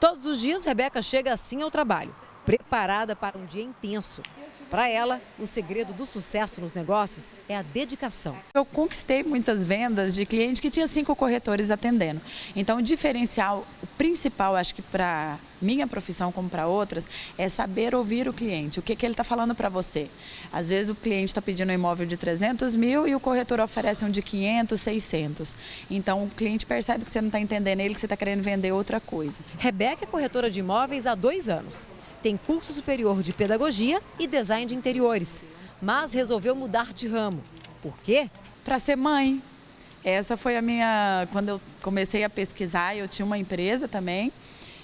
Todos os dias, Rebeca chega assim ao trabalho, preparada para um dia intenso. Para ela, o segredo do sucesso nos negócios é a dedicação. Eu conquistei muitas vendas de cliente que tinha cinco corretores atendendo. Então, o diferencial o principal, acho que para minha profissão como para outras, é saber ouvir o cliente, o que, que ele está falando para você. Às vezes o cliente está pedindo um imóvel de 300 mil e o corretor oferece um de 500, 600. Então o cliente percebe que você não está entendendo ele, que você está querendo vender outra coisa. Rebeca é corretora de imóveis há dois anos. Tem curso superior de pedagogia e design de interiores, mas resolveu mudar de ramo. Por quê? Para ser mãe. Essa foi a minha. Quando eu comecei a pesquisar, eu tinha uma empresa também,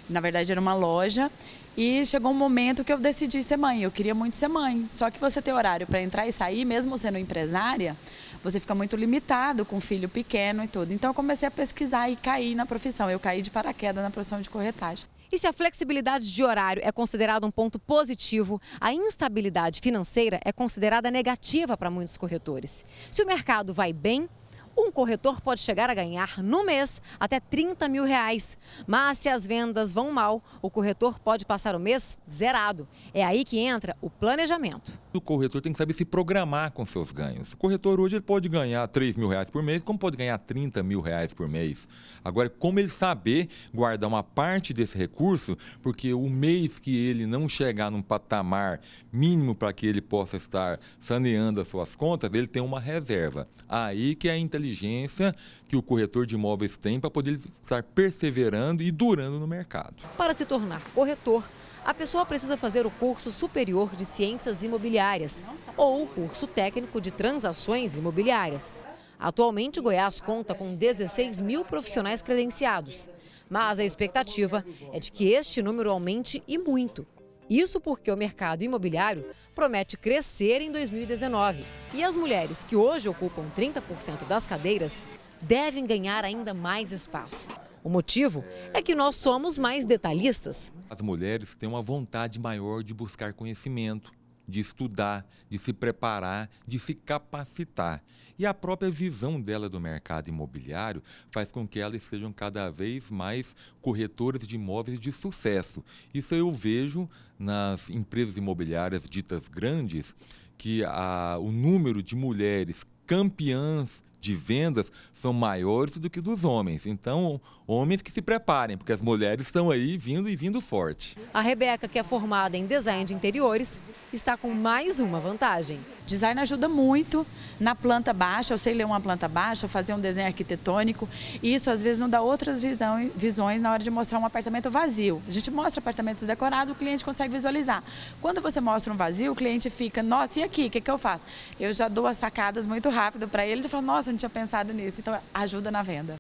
na verdade era uma loja, e chegou um momento que eu decidi ser mãe. Eu queria muito ser mãe. Só que você ter horário para entrar e sair, mesmo sendo empresária, você fica muito limitado com um filho pequeno e tudo. Então eu comecei a pesquisar e caí na profissão. Eu caí de paraquedas na profissão de corretagem. E se a flexibilidade de horário é considerada um ponto positivo, a instabilidade financeira é considerada negativa para muitos corretores. Se o mercado vai bem, um corretor pode chegar a ganhar no mês até 30 mil reais. Mas se as vendas vão mal, o corretor pode passar o mês zerado. É aí que entra o planejamento. O corretor tem que saber se programar com seus ganhos. O corretor hoje ele pode ganhar 3 mil reais por mês, como pode ganhar 30 mil reais por mês. Agora, como ele saber guardar uma parte desse recurso, porque o mês que ele não chegar num patamar mínimo para que ele possa estar saneando as suas contas, ele tem uma reserva. Aí que é a inteligência que o corretor de imóveis tem para poder estar perseverando e durando no mercado. Para se tornar corretor, a pessoa precisa fazer o curso superior de ciências imobiliárias ou o curso técnico de transações imobiliárias. Atualmente, Goiás conta com 16 mil profissionais credenciados, mas a expectativa é de que este número aumente e muito. Isso porque o mercado imobiliário promete crescer em 2019 e as mulheres que hoje ocupam 30% das cadeiras devem ganhar ainda mais espaço. O motivo é que nós somos mais detalhistas. As mulheres têm uma vontade maior de buscar conhecimento, de estudar, de se preparar, de se capacitar. E a própria visão dela do mercado imobiliário faz com que elas sejam cada vez mais corretoras de imóveis de sucesso. Isso eu vejo nas empresas imobiliárias ditas grandes, que a, o número de mulheres campeãs de vendas são maiores do que dos homens. Então, homens que se preparem, porque as mulheres estão aí vindo e vindo forte. A Rebeca, que é formada em design de interiores, está com mais uma vantagem. Design ajuda muito na planta baixa, eu sei ler uma planta baixa, fazer um desenho arquitetônico, e isso às vezes não dá outras visão, visões na hora de mostrar um apartamento vazio. A gente mostra apartamentos decorados, o cliente consegue visualizar. Quando você mostra um vazio, o cliente fica, nossa, e aqui, o que, que eu faço? Eu já dou as sacadas muito rápido para ele, ele fala, nossa, não tinha pensado nisso. Então, ajuda na venda.